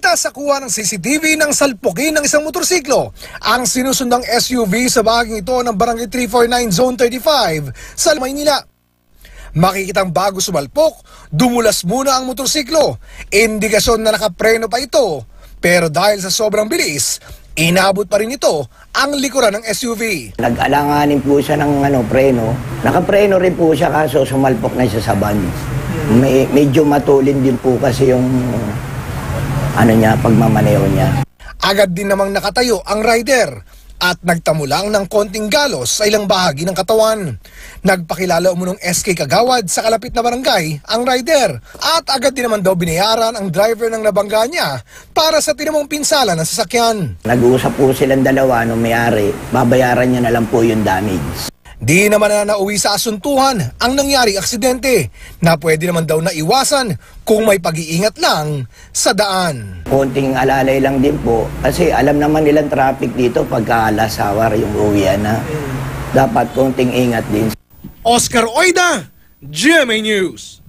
Kita sa kuha ng CCTV ng salpukin ng isang motorsiklo ang sinusundang SUV sa bahaging ito ng Barangay 349 Zone 35 sa Maynila. Makikitang bago sumalpok, dumulas muna ang motorsiklo. Indikasyon na nakapreno pa ito. Pero dahil sa sobrang bilis, inabot pa rin ito ang likuran ng SUV. Nag-alanganin po siya ng ano, preno. Nakapreno rin po siya kaso sumalpok na siya sa van. May, medyo matulin din po kasi yung ano niya, pagmamaneho niya. Agad din namang nakatayo ang rider at nagtamo lang ng konting galos sa ilang bahagi ng katawan. Nagpakilala umunong SK Kagawad sa kalapit na barangay ang rider at agad din naman daw binayaran ang driver ng nabangga niya para sa tinamong pinsala ng sasakyan. Nag-uusap po silang dalawa nung may-ari, babayaran niya na lang po yung damage. Di naman na nauwi sa asuntuhan ang nangyari aksidente na pwede naman daw naiwasan kung may pag-iingat lang sa daan. Konting alalay lang din po kasi alam naman nilang traffic dito pagka alas hour yung uwian na. Dapat konting ingat din. Oscar Oida, GMA News.